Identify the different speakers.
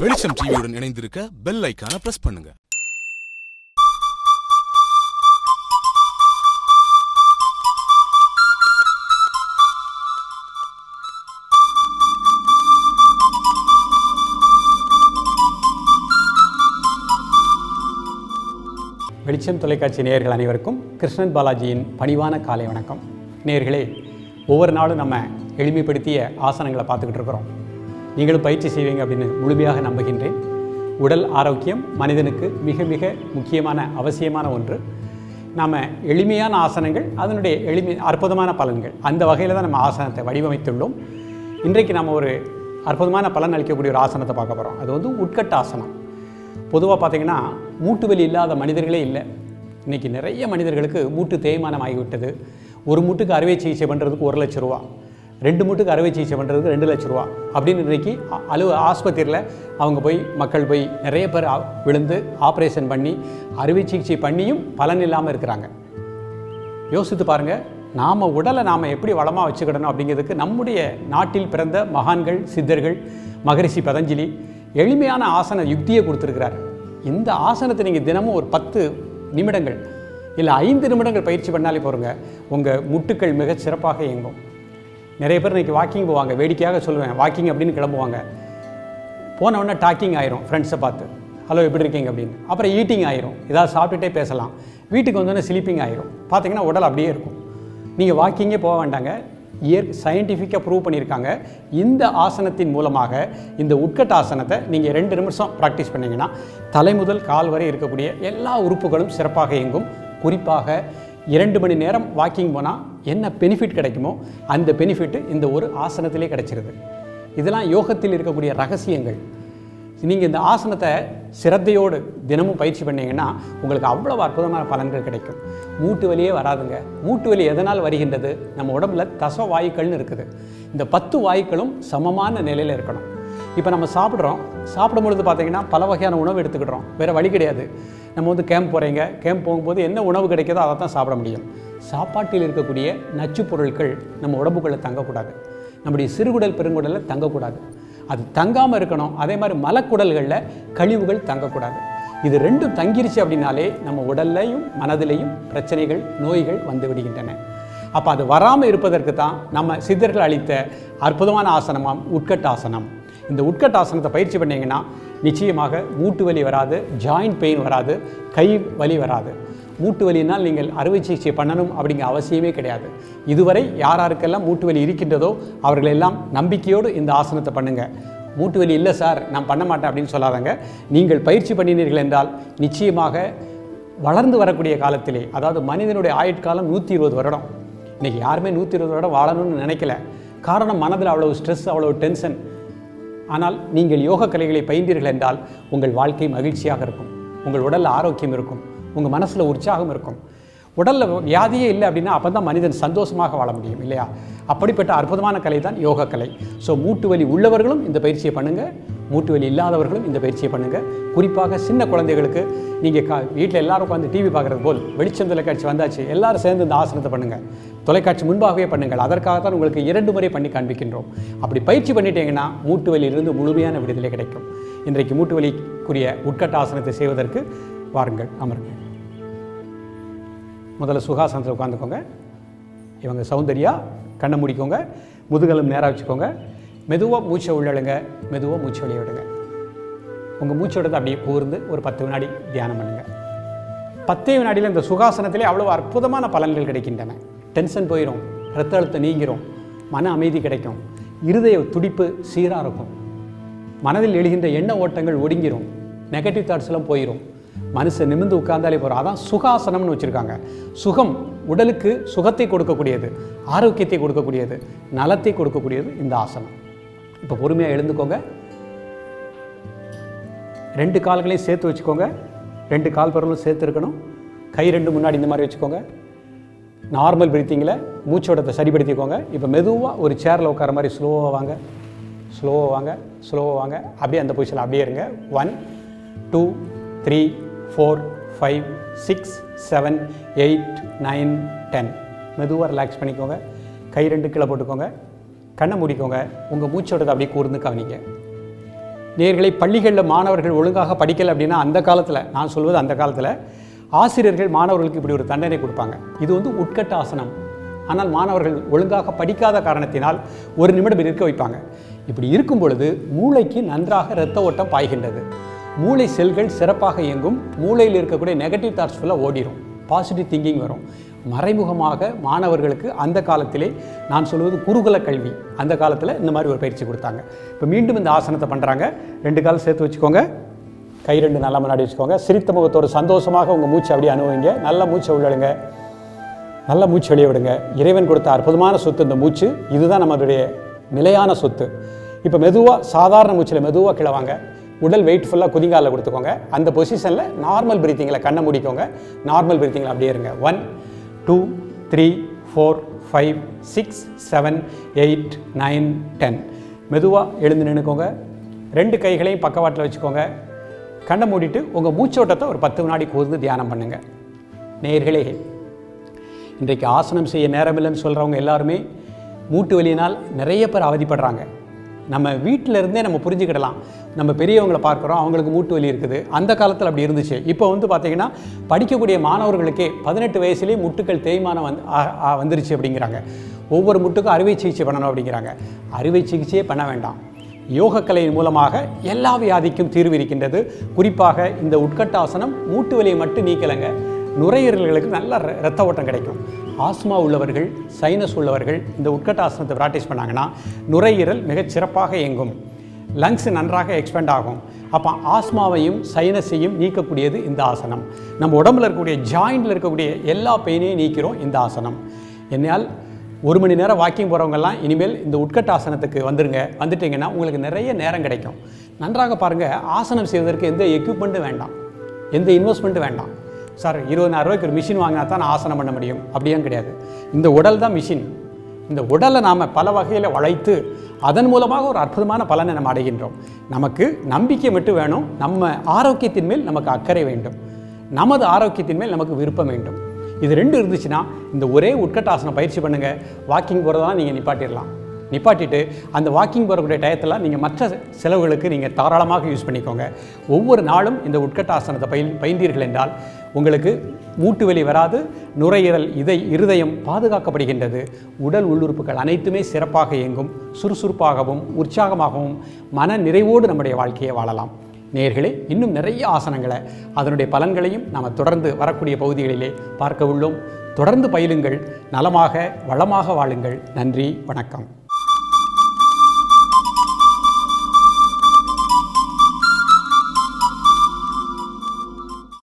Speaker 1: வெளிச்சம் டிவியுடன் இணைந்திருக்க பெல் ஐக்கான பிரஸ் பண்ணுங்க.
Speaker 2: வெளிச்சம் தொலைக்காட்சி நேயர்கள் அனைவருக்கும் கிருஷ்ணன் பாலாஜியின் பணிவான காலை வணக்கம். நேயர்களே ஒவ்வொரு நாளும் நம்ம எளிமைப்படுத்திய ஆசனங்களை பார்த்துக்கிட்டு இருக்கிறோம். நீங்களும் பயிற்சி செய்வீங்க அப்படின்னு முழுமையாக நம்புகின்றேன். உடல் ஆரோக்கியம் மனிதனுக்கு மிக மிக முக்கியமான அவசியமான ஒன்று. நாம் எளிமையான ஆசனங்கள் அதனுடைய எளிமை அற்புதமான பலன்கள். அந்த வகையில் தான் நம்ம ஆசனத்தை வடிவமைத்துள்ளோம். இன்றைக்கு நம்ம ஒரு அற்புதமான பலன் அளிக்கக்கூடிய ஒரு ஆசனத்தை பார்க்க போகிறோம் அது வந்து உட்கட்ட ஆசனம். பொதுவாக பார்த்திங்கன்னா மூட்டு வலி இல்லாத மனிதர்களே இல்லை. இன்றைக்கி நிறைய மனிதர்களுக்கு மூட்டு தேய்மானம் ஆகிவிட்டது. ஒரு மூட்டுக்கு அறுவை சிகிச்சை பண்ணுறதுக்கு ஒரு லட்ச ரூபா. ரெண்டு மூட்டுக்கு அறுவை சிகிச்சை பண்ணுறதுக்கு ரெண்டு லட்ச ரூபா அப்படின்னு இன்றைக்கி அலுவ ஆஸ்பத்திரியில் அவங்க போய் மக்கள் போய் நிறைய பேர் விழுந்து ஆப்ரேஷன் பண்ணி அறுவை சிகிச்சை பண்ணியும் பலன் இல்லாமல் இருக்கிறாங்க. யோசித்து பாருங்க நாம் உடலை நாம் எப்படி வளமாக வச்சுக்கிடணும் அப்படிங்கிறதுக்கு நம்முடைய நாட்டில் பிறந்த மகான்கள் சித்தர்கள் மகரிஷி பதஞ்சலி எளிமையான ஆசன யுக்தியை கொடுத்துருக்கிறார். இந்த ஆசனத்தை நீங்கள் தினமும் ஒரு பத்து நிமிடங்கள் இல்லை ஐந்து நிமிடங்கள் பயிற்சி பண்ணாலே போருங்க. உங்கள் முட்டுக்கள் மிகச் சிறப்பாக இயங்கும். நிறைய பேர் இன்றைக்கி வாக்கிங் போவாங்க. வேடிக்கையாக சொல்லுவேன். வாக்கிங் அப்படின்னு கிளம்புவாங்க. போன உடனே டாக்கிங் ஆயிரும். ஃப்ரெண்ட்ஸை பார்த்து ஹலோ எப்படி இருக்கீங்க? அப்படின்னு. அப்புறம் ஈட்டிங் ஆயிரும். ஏதாவது சாப்பிட்டுட்டே பேசலாம். வீட்டுக்கு வந்தோடனே ஸ்லீப்பிங் ஆயிரும். பார்த்தீங்கன்னா உடல் அப்படியே இருக்கும். நீங்கள் வாக்கிங்கே போக வேண்டாங்க. இயற் சயின்டிஃபிக்காக ப்ரூவ் பண்ணியிருக்காங்க. இந்த ஆசனத்தின் மூலமாக இந்த உட்கட்ட ஆசனத்தை நீங்கள் ரெண்டு நிமிஷம் ப்ராக்டிஸ் பண்ணீங்கன்னா தலை முதல் கால் வரை இருக்கக்கூடிய எல்லா உறுப்புகளும் சிறப்பாக இயங்கும். குறிப்பாக இரண்டு மணி நேரம் வாக்கிங் போனால் என்ன பெனிஃபிட் கிடைக்குமோ அந்த பெனிஃபிட்டு இந்த ஒரு ஆசனத்திலே கிடைச்சிருது. இதெல்லாம் யோகத்தில் இருக்கக்கூடிய ரகசியங்கள். நீங்கள் இந்த ஆசனத்தை சிரத்தையோடு தினமும் பயிற்சி பண்ணிங்கன்னா உங்களுக்கு அவ்வளோ அற்புதமான பலன்கள் கிடைக்கும். மூட்டு வலியே வராதுங்க. மூட்டு வலி எதனால் வருகின்றது? நம்ம உடம்புல தச வாயுக்கள்னு இருக்குது. இந்த பத்து வாயுக்களும் சமமான நிலையில் இருக்கணும். இப்போ நம்ம சாப்பிட்றோம். சாப்பிடும் பொழுது பார்த்தீங்கன்னா பல வகையான உணவு எடுத்துக்கிட்டோம் வேறு வழி கிடையாது. நம்ம வந்து கேம்ப் போகிறீங்க கேம்ப் போகும்போது என்ன உணவு கிடைக்குதோ அதை தான் சாப்பிட முடியும். சாப்பாட்டில் இருக்கக்கூடிய நச்சு பொருட்கள் நம்ம உடம்புக்குள்ளே தங்கக்கூடாது. நம்முடைய சிறுகுடல் பெருங்குடலில் தங்கக்கூடாது. அது தங்காமல் இருக்கணும். அதே மாதிரி மலக்குடல்களில் கழிவுகள் தங்கக்கூடாது. இது ரெண்டும் தங்கிருச்சு அப்படின்னாலே நம்ம உடல்லையும் மனதிலையும் பிரச்சனைகள் நோய்கள் வந்து விடுகின்றன. அப்போ அது வராமல் இருப்பதற்கு தான் நம்ம சித்தர்கள் அளித்த அற்புதமான ஆசனமாம் உட்கட்டாசனம் இந்த உட்கட்டாசனத்தை பயிற்சி பண்ணீங்கன்னா நிச்சயமாக மூட்டு வலி வராது ஜாயிண்ட் பெயின் வராது கை வலி வராது. மூட்டு வலினால் நீங்கள் அறுவை சிகிச்சை பண்ணணும் அப்படிங்கிற அவசியமே கிடையாது. இதுவரை யார் யாருக்கெல்லாம் மூட்டு வலி இருக்கின்றதோ அவர்களெல்லாம் நம்பிக்கையோடு இந்த ஆசனத்தை பண்ணுங்க. மூட்டு வலி இல்லை சார் நான் பண்ண மாட்டேன் அப்படின்னு சொல்லாதங்க. நீங்கள் பயிற்சி பண்ணினீர்கள் என்றால் நிச்சயமாக வளர்ந்து வரக்கூடிய காலத்திலே அதாவது மனிதனுடைய ஆயுட்காலம் நூற்றி இருபது வருடம். இன்றைக்கி யாருமே நூற்றி இருபது வருடம் வாழணும்னு நினைக்கல. காரணம் மனதில் அவ்வளோ ஸ்ட்ரெஸ் அவ்வளோ டென்ஷன் ஆனால் நீங்கள் யோக கலைகளை பயின்றீர்கள் என்றால் உங்கள் வாழ்க்கை மகிழ்ச்சியாக இருக்கும். உங்கள் உடல் ஆரோக்கியம் இருக்கும். உங்கள் மனசில் உற்சாகம் இருக்கும். உடலில் வியாதியே இல்லை அப்படின்னா அப்போ தான் மனிதன் சந்தோஷமாக வாழ முடியும் இல்லையா? அப்படிப்பட்ட அற்புதமான கலை தான் யோகா கலை ஸோ மூட்டு வலி உள்ளவர்களும் இந்த பயிற்சியை பண்ணுங்கள் மூட்டு வலி இல்லாதவர்களும் இந்த பயிற்சியை பண்ணுங்கள் குறிப்பாக சின்ன குழந்தைகளுக்கு நீங்கள் கா வீட்டில் எல்லாரும் உட்காந்து டிவி பார்க்குறது போல் வெளிச்சம் தொலைக்காட்சி வந்தாச்சு எல்லாரும் சேர்ந்து இந்த ஆசனத்தை பண்ணுங்கள் தொலைக்காட்சி முன்பாகவே பண்ணுங்கள். அதற்காக தான் உங்களுக்கு இரண்டு முறை பண்ணி காண்பிக்கின்றோம். அப்படி பயிற்சி பண்ணிட்டீங்கன்னா மூட்டு வலியிலிருந்து முழுமையான விடுதலை கிடைக்கும். இன்றைக்கு மூட்டு வலிக்குரிய உட்கட்ட ஆசனத்தை செய்வதற்கு வாருங்கள் அமருங்கள். முதல்ல சுகாசனத்தில் உட்காந்துக்கோங்க. இவங்க சௌந்தர்யா கண்ணை முடிக்கோங்க. முதுகலும் நேராக வச்சுக்கோங்க. மெதுவாக மூச்சை உள்ளழுங்க. மெதுவாக மூச்சை வெளியே விடுங்க. உங்கள் மூச்சோடது அப்படியே கூர்ந்து ஒரு பத்து வினாடி தியானம் பண்ணுங்கள் பத்தே வினாடியில் இந்த சுகாசனத்திலே அவ்வளோ அற்புதமான பலன்கள் கிடைக்கின்றன. டென்ஷன் போயிடும் ரத்த அழுத்தம் நீங்கிரும். மன அமைதி கிடைக்கும். இருதய துடிப்பு சீராக இருக்கும். மனதில் எழுகின்ற எண்ண ஓட்டங்கள் ஒடுங்கிரும். நெகட்டிவ் தாட்ஸ் எல்லாம் போயிடும் மனுஷன் நிமிர்ந்து உட்கார்ந்தாலே போகிறோம் அதான் சுகாசனம்னு வச்சுருக்காங்க. சுகம் உடலுக்கு சுகத்தை கொடுக்கக்கூடியது ஆரோக்கியத்தை கொடுக்கக்கூடியது நலத்தை கொடுக்கக்கூடியது இந்த ஆசனம். இப்போ பொறுமையாக எழுந்துக்கோங்க. ரெண்டு கால்களையும் சேர்த்து வச்சுக்கோங்க. ரெண்டு கால் பரவலும் சேர்த்து இருக்கணும். கை ரெண்டு முன்னாடி இந்த மாதிரி வச்சுக்கோங்க. நார்மல் பிரீத்திங்கில் மூச்சோடத்தை சரிப்படுத்திக்கோங்க இப்போ மெதுவாக ஒரு சேரில் உட்கார மாதிரி ஸ்லோவாக வாங்க. ஸ்லோவாக வாங்க ஸ்லோவாக வாங்க. அப்படியே அந்த பொசிஷனில் அப்படியே இருங்க. One two three four five six seven eight nine ten மெதுவாக ரிலாக்ஸ் பண்ணிக்கோங்க. கை ரெண்டு கீழே போட்டுக்கோங்க. கண்ணை மூடிக்கோங்க. உங்கள் மூச்சோடத்தை அப்படியே கூர்ந்து கவனிங்க. நேர்களை பள்ளிகளில் மாணவர்கள் ஒழுங்காக படிக்கலை அப்படின்னா அந்த காலத்தில் நான் சொல்வது அந்த காலத்தில் ஆசிரியர்கள் மாணவர்களுக்கு இப்படி ஒரு தண்டனை கொடுப்பாங்க. இது வந்து உட்கட்ட ஆசனம். ஆனால் மாணவர்கள் ஒழுங்காக படிக்காத காரணத்தினால் ஒரு நிமிடம் இருக்க வைப்பாங்க. இப்படி இருக்கும் பொழுது மூளைக்கு நன்றாக இரத்த ஓட்டம் பாய்கின்றது. மூளை செல்கள் சிறப்பாக இயங்கும் மூளையில் இருக்கக்கூடிய நெகட்டிவ் தாட்ஸ் ஃபுல்லாக ஓடிடும் பாசிட்டிவ் திங்கிங் வரும். மறைமுகமாக மாணவர்களுக்கு அந்த காலத்திலே நான் சொல்வது குருகுல கல்வி. அந்த காலத்தில் இந்த மாதிரி ஒரு பயிற்சி கொடுத்தாங்க. இப்போ மீண்டும் இந்த ஆசனத்தை பண்ணுறாங்க ரெண்டு காலம் சேர்த்து வச்சுக்கோங்க. கை ரெண்டு நல்லா முன்னாடி வச்சுக்கோங்க. சிரித்த முகத்தோடு சந்தோஷமாக உங்கள் மூச்சை அப்படியே அனுபவிங்க நல்ல மூச்சை உள்ளடுங்க நல்ல மூச்சு வெளியே விடுங்க. இறைவன் கொடுத்த அற்புதமான சொத்து இந்த மூச்சு. இதுதான் நம்மளுடைய நிலையான சொத்து. இப்போ மெதுவாக சாதாரண மூச்சில் மெதுவாக கிளவாங்க. உடல் வெயிட் ஃபுல்லாக குதிங்காலில் கொடுத்துக்கோங்க. அந்த பொசிஷனில் நார்மல் பிரீத்திங்கில் கண்ணை மூடிக்கோங்க. நார்மல் பிரீத்திங்கில் அப்படியே இருங்க. One two three four five six seven eight nine ten மெதுவாக எழுந்து நின்றுக்கோங்க ரெண்டு கைகளையும் பக்கவாட்டில் வச்சுக்கோங்க. கண்ணை மூடிட்டு உங்கள் மூச்சோட்டத்தை ஒரு பத்து வினாடி கூர்ந்து தியானம் பண்ணுங்கள் நேர்களே இன்றைக்கு ஆசனம் செய்ய நேரமில்லைன்னு சொல்கிறவங்க எல்லாருமே மூட்டு வலியினால் நிறைய பேர் அவதிப்படுறாங்க. நம்ம வீட்டிலருந்தே நம்ம புரிஞ்சுக்கிடலாம். நம்ம பெரியவங்களை பார்க்குறோம் அவங்களுக்கு மூட்டு வலி இருக்குது. அந்த காலத்தில் அப்படி இருந்துச்சு. இப்போ வந்து பார்த்திங்கன்னா படிக்கக்கூடிய மாணவர்களுக்கே பதினெட்டு வயசுலேயே முட்டுக்கள் தேய்மானம் வந்து வந்துருச்சு அப்படிங்கிறாங்க. ஒவ்வொரு முட்டுக்கும் அறுவை சிகிச்சை பண்ணணும் அப்படிங்கிறாங்க. அறுவை சிகிச்சையே பண்ண வேண்டாம். யோகக்கலையின் மூலமாக எல்லா வியாதிக்கும் தீர்வு இருக்கின்றது. குறிப்பாக இந்த உட்கட்டாசனம் மூட்டு வலியை மட்டும் நீக்கலைங்க. நுரையீரல்களுக்கு நல்ல ர- ரத்த ஓட்டம் கிடைக்கும். ஆஸ்மா உள்ளவர்கள் சைனஸ் உள்ளவர்கள் இந்த உட்கட்டாசனத்தை ப்ராக்டிஸ் பண்ணாங்கன்னா நுரையீரல் மிகச் சிறப்பாக இயங்கும். லங்ஸ் நன்றாக எக்ஸ்பெண்ட் ஆகும். அப்போ ஆஸ்மாவையும் சைனஸையும் நீக்கக்கூடியது இந்த ஆசனம். நம்ம உடம்புல இருக்கக்கூடிய ஜாயிண்டில் இருக்கக்கூடிய எல்லா பெயினையும் நீக்கிறோம் இந்த ஆசனம். என்னால் ஒரு மணி நேரம் வாக்கிங் போகிறவங்கெல்லாம் இனிமேல் இந்த உட்கட்ட ஆசனத்துக்கு வந்துடுங்க வந்துட்டிங்கன்னா உங்களுக்கு நிறைய நேரம் கிடைக்கும். நன்றாக பாருங்கள் ஆசனம் செய்வதற்கு எந்த எக்யூப்மெண்ட்டும் வேண்டாம். எந்த இன்வெஸ்ட்மெண்ட்டும் வேண்டாம். சார் இருபதாயிரம் ரூபாய்க்கு ஒரு மிஷின் வாங்கினா தான் நான் ஆசனம் பண்ண முடியும். அப்படியும் கிடையாது. இந்த உடல் தான் மிஷின் இந்த உடலை நாம் பல வகையில் வளைத்து அதன் மூலமாக ஒரு அற்புதமான பலனை நம்ம அடைகின்றோம். நமக்கு நம்பிக்கை மட்டும் வேணும். நம்ம ஆரோக்கியத்தின் மேல் நமக்கு அக்கறை வேண்டும். நமது ஆரோக்கியத்தின் மேல் நமக்கு விருப்பம் வேண்டும். இது ரெண்டு இருந்துச்சுன்னா இந்த ஒரே உட்கட்டாசனம் பயிற்சி பண்ணுங்கள் வாக்கிங் போகிறதெல்லாம் நீங்கள் நிப்பாட்டிடலாம். நிப்பாட்டிட்டு அந்த வாக்கிங் போகக்கூடிய டயத்தில் நீங்கள் மற்ற செலவுகளுக்கு நீங்கள் தாராளமாக யூஸ் பண்ணிக்கோங்க. ஒவ்வொரு நாளும் இந்த உட்கட்டாசனத்தை பயில் பயின்றீர்கள் என்றால் உங்களுக்கு மூட்டு வலி வராது நுரையீரல் இதை இருதயம் பாதுகாக்கப்படுகின்றது. உடல் உள்ளுறுப்புகள் அனைத்துமே சிறப்பாக இயங்கும் சுறுசுறுப்பாகவும் உற்சாகமாகவும் மன நிறைவோடு நம்முடைய வாழ்க்கையை வாழலாம். நேர்களே இன்னும் நிறைய ஆசனங்களை அதனுடைய பலன்களையும் நாம் தொடர்ந்து வரக்கூடிய பகுதிகளிலே பார்க்க உள்ளோம். தொடர்ந்து பயிலுங்கள் நலமாக வளமாக வாழுங்கள். நன்றி வணக்கம்.